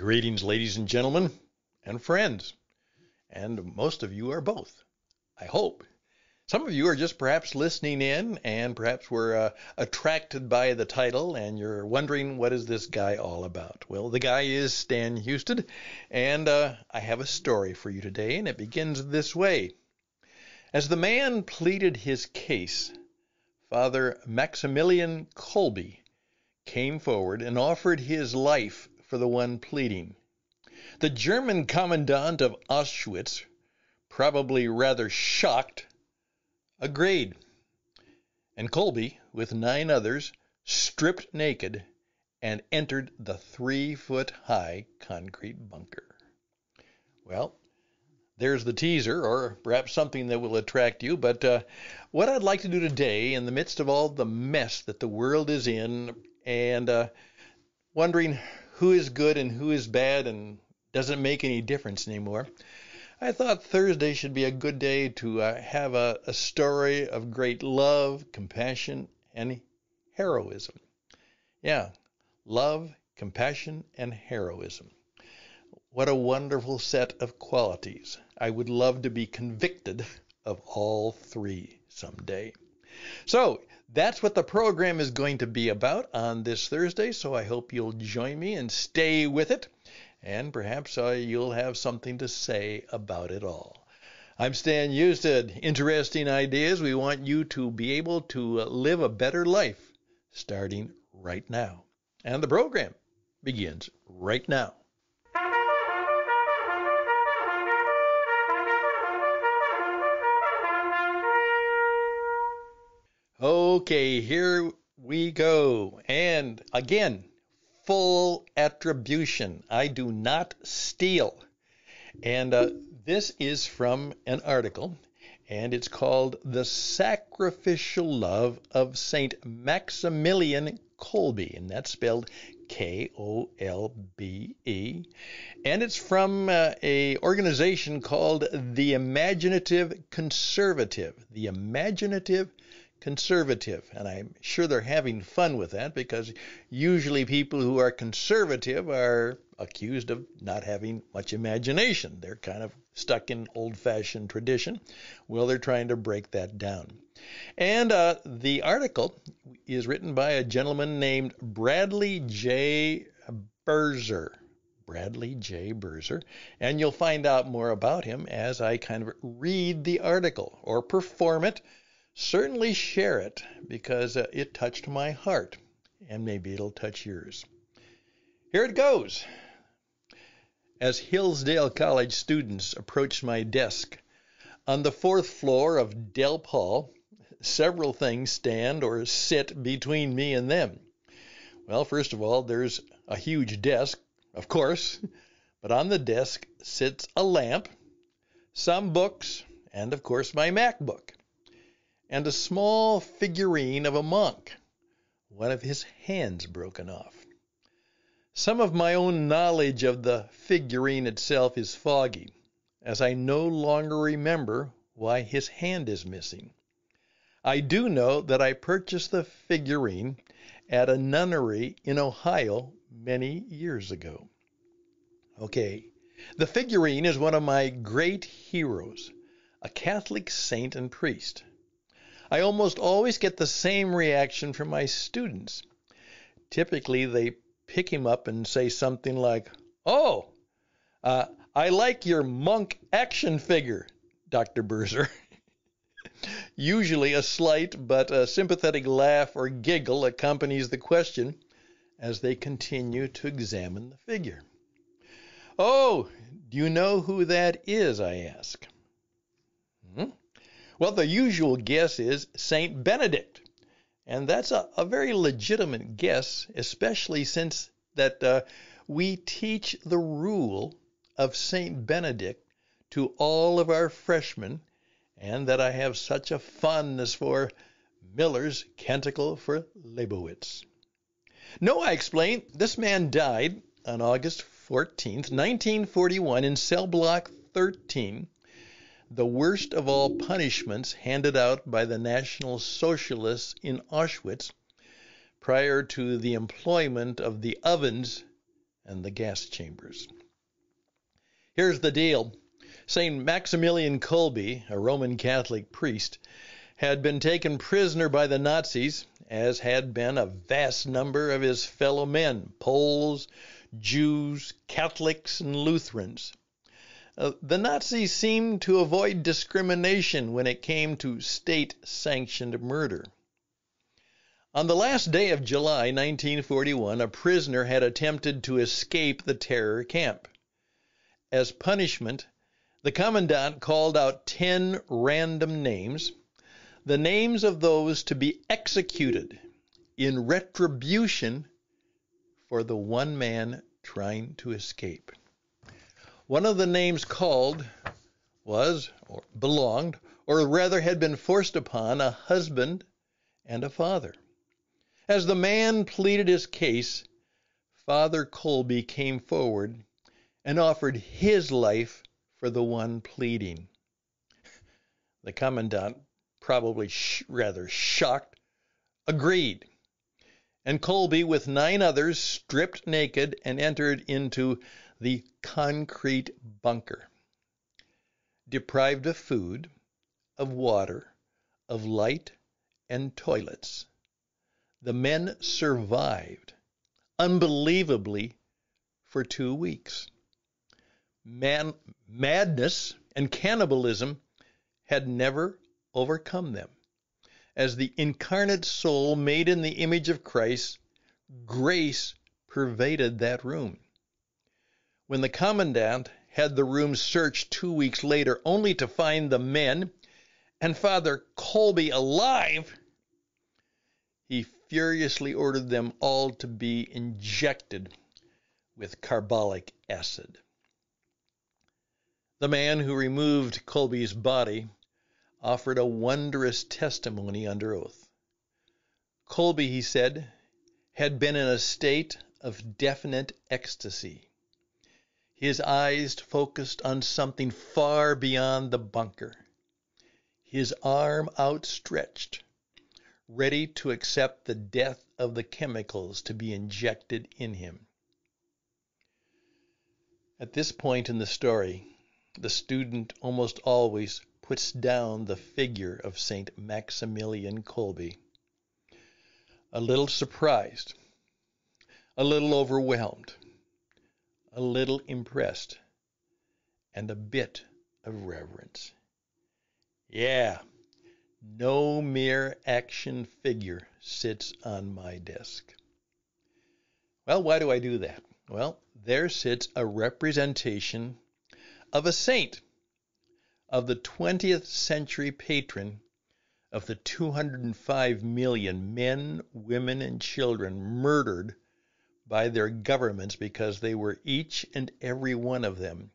Greetings, ladies and gentlemen, and friends. And most of you are both, I hope. Some of you are just perhaps listening in and perhaps were uh, attracted by the title and you're wondering what is this guy all about. Well, the guy is Stan Houston, and uh, I have a story for you today, and it begins this way. As the man pleaded his case, Father Maximilian Kolbe came forward and offered his life for the one pleading. The German commandant of Auschwitz, probably rather shocked, agreed. And Kolbe, with nine others, stripped naked and entered the three foot high concrete bunker. Well, there's the teaser, or perhaps something that will attract you. But uh, what I'd like to do today, in the midst of all the mess that the world is in, and uh, wondering who is good and who is bad and doesn't make any difference anymore. I thought Thursday should be a good day to uh, have a, a story of great love, compassion, and heroism. Yeah, love, compassion, and heroism. What a wonderful set of qualities. I would love to be convicted of all three someday. So, that's what the program is going to be about on this Thursday, so I hope you'll join me and stay with it, and perhaps uh, you'll have something to say about it all. I'm Stan Houston. Interesting ideas. We want you to be able to live a better life starting right now. And the program begins right now. Okay, here we go. And again, full attribution. I do not steal. And uh, this is from an article, and it's called The Sacrificial Love of St. Maximilian Kolbe, and that's spelled K O L B E. And it's from uh, a organization called the Imaginative Conservative. The Imaginative conservative. And I'm sure they're having fun with that because usually people who are conservative are accused of not having much imagination. They're kind of stuck in old fashioned tradition. Well, they're trying to break that down. And uh, the article is written by a gentleman named Bradley J. Birzer. Bradley J. Birzer, and you'll find out more about him as I kind of read the article or perform it certainly share it because uh, it touched my heart, and maybe it'll touch yours. Here it goes. As Hillsdale College students approach my desk, on the fourth floor of Delp Hall, several things stand or sit between me and them. Well, first of all, there's a huge desk, of course, but on the desk sits a lamp, some books, and of course my MacBook and a small figurine of a monk, one of his hands broken off. Some of my own knowledge of the figurine itself is foggy, as I no longer remember why his hand is missing. I do know that I purchased the figurine at a nunnery in Ohio many years ago. Okay, the figurine is one of my great heroes, a Catholic saint and priest. I almost always get the same reaction from my students. Typically, they pick him up and say something like, Oh, uh, I like your monk action figure, Dr. Birzer. Usually, a slight but a sympathetic laugh or giggle accompanies the question as they continue to examine the figure. Oh, do you know who that is? I ask. Well, the usual guess is Saint Benedict. And that's a, a very legitimate guess, especially since that uh, we teach the rule of Saint Benedict to all of our freshmen, and that I have such a fondness for Miller's Canticle for Leibowitz. No, I explain, this man died on August 14th, 1941, in cell block 13 the worst of all punishments handed out by the National Socialists in Auschwitz prior to the employment of the ovens and the gas chambers. Here's the deal St. Maximilian Kolbe, a Roman Catholic priest, had been taken prisoner by the Nazis, as had been a vast number of his fellow men Poles, Jews, Catholics, and Lutherans. Uh, the Nazis seemed to avoid discrimination when it came to state sanctioned murder. On the last day of July 1941, a prisoner had attempted to escape the terror camp. As punishment, the commandant called out 10 random names, the names of those to be executed in retribution for the one man trying to escape. One of the names called was, or belonged, or rather had been forced upon a husband and a father. As the man pleaded his case, Father Kolbe came forward and offered his life for the one pleading. The commandant, probably sh- rather shocked, agreed. And Kolbe, with nine others, stripped naked and entered into the concrete bunker. Deprived of food, of water, of light, and toilets, the men survived unbelievably for two weeks. Man, madness and cannibalism had never overcome them. As the incarnate soul made in the image of Christ, grace pervaded that room. When the commandant had the room searched two weeks later, only to find the men and Father Kolbe alive, he furiously ordered them all to be injected with carbolic acid. The man who removed Kolbe's body offered a wondrous testimony under oath. Kolbe, he said, had been in a state of definite ecstasy. His eyes focused on something far beyond the bunker. His arm outstretched ready to accept the death of the chemicals to be injected in him. At this point in the story, the student almost always puts down the figure of St. Maximilian Kolbe. A little surprised, a little overwhelmed, a little impressed, and a bit of reverence. Yeah, no mere action figure sits on my desk. Well, why do I do that? Well, there sits a representation of a saint, of the 20th century patron of the 205 million men, women, and children murdered by their governments because they were each and every one of them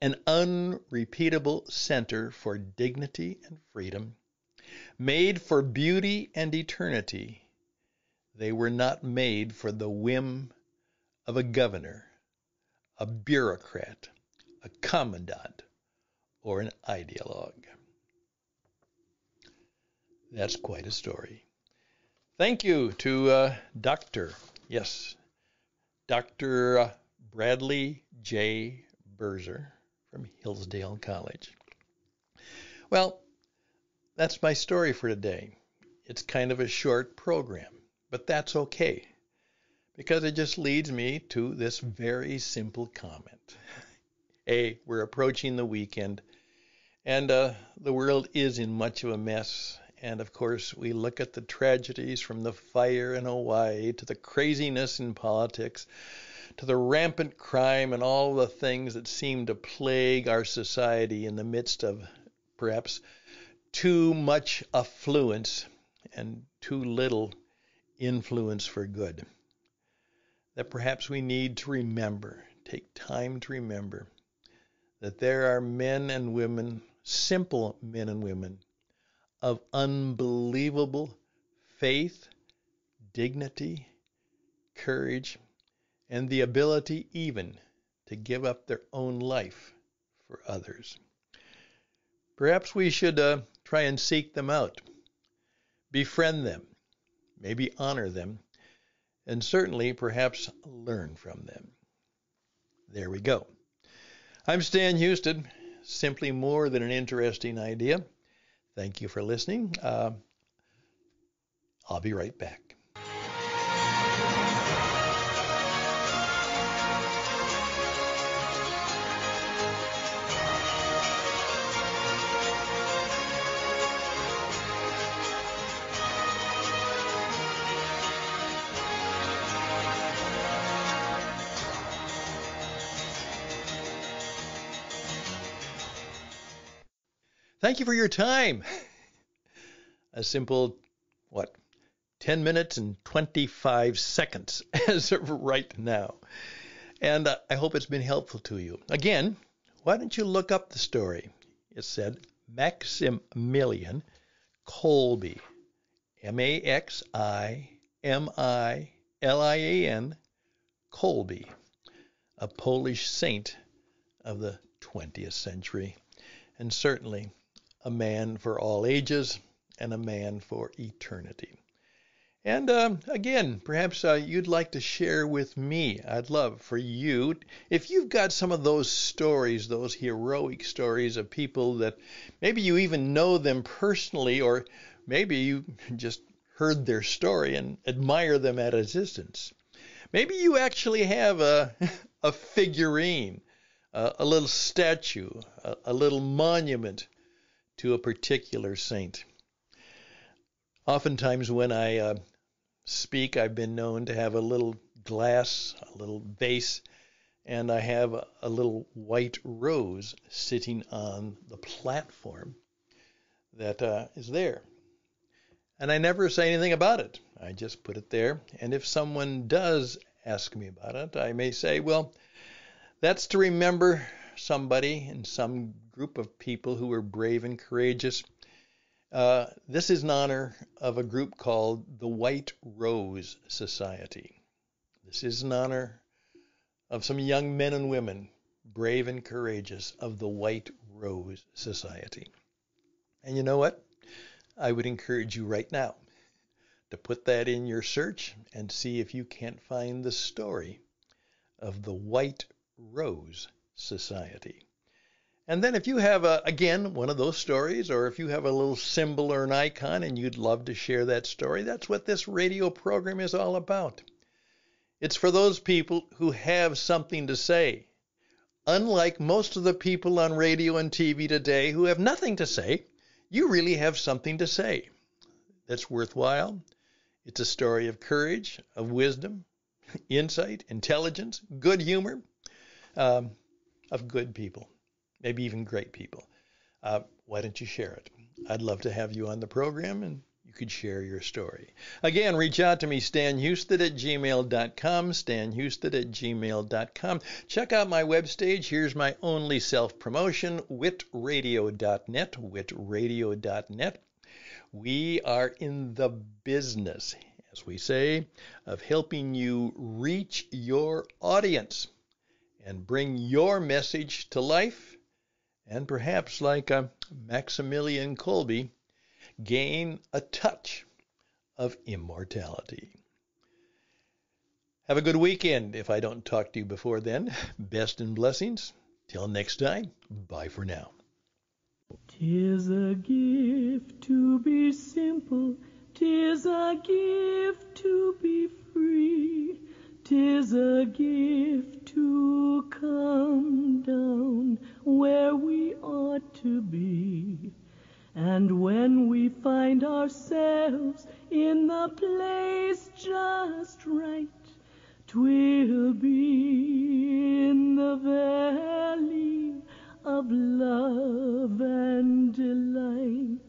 an unrepeatable center for dignity and freedom Made for beauty and eternity, they were not made for the whim of a governor, a bureaucrat, a commandant, or an ideologue. That's quite a story. Thank you to uh, Dr. Yes, Dr. Bradley J. Birzer from Hillsdale College. Well, that's my story for today. It's kind of a short program, but that's okay because it just leads me to this very simple comment. A, we're approaching the weekend, and uh, the world is in much of a mess. And of course, we look at the tragedies from the fire in Hawaii to the craziness in politics to the rampant crime and all the things that seem to plague our society in the midst of perhaps too much affluence and too little influence for good. That perhaps we need to remember, take time to remember, that there are men and women, simple men and women, of unbelievable faith, dignity, courage, and the ability even to give up their own life for others. Perhaps we should uh, try and seek them out, befriend them, maybe honor them, and certainly perhaps learn from them. There we go. I'm Stan Houston. Simply more than an interesting idea. Thank you for listening. Uh, I'll be right back. Thank you for your time. A simple, what, 10 minutes and 25 seconds as of right now. And uh, I hope it's been helpful to you. Again, why don't you look up the story? It said Maximilian Kolbe, M A X I M I L I A N, Kolbe, a Polish saint of the 20th century, and certainly a man for all ages and a man for eternity. And uh, again, perhaps uh, you'd like to share with me. I'd love for you, if you've got some of those stories, those heroic stories of people that maybe you even know them personally, or maybe you just heard their story and admire them at a distance. Maybe you actually have a, a figurine, a, a little statue, a, a little monument to a particular saint. Oftentimes, when I uh, speak, I've been known to have a little glass, a little vase, and I have a, little white rose sitting on the platform that uh, is there. And I never say anything about it. I just put it there. And if someone does ask me about it, I may say, well, that's to remember somebody and some group of people who were brave and courageous. Uh, this is in honor of a group called the White Rose Society. This is in honor of some young men and women, brave and courageous, of the White Rose Society. And you know what? I would encourage you right now to put that in your search and see if you can't find the story of the White Rose Society. And then if you have, a, again, one of those stories, or if you have a little symbol or an icon and you'd love to share that story, that's what this radio program is all about. It's for those people who have something to say. Unlike most of the people on radio and TV today who have nothing to say, you really have something to say that's worthwhile. It's a story of courage, of wisdom, insight, intelligence, good humor, um, of good people maybe even great people. Uh, why don't you share it? I'd love to have you on the program and you could share your story. Again, reach out to me, Stan Houston at gmail.com, Stan Houston at gmail.com. Check out my web stage. Here's my only self promotion, witradio.net, witradio.net. We are in the business, as we say, of helping you reach your audience and bring your message to life and perhaps like uh, Maximilian Kolbe, gain a touch of immortality. Have a good weekend if I don't talk to you before then. Best and blessings. Till next time, bye for now. Tis a gift to be simple, tis a gift to be free. Tis a gift to come down where we ought to be. And when we find ourselves in the place just right, twill be in the valley of love and delight.